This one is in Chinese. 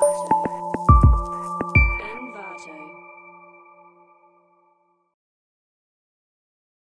Wow.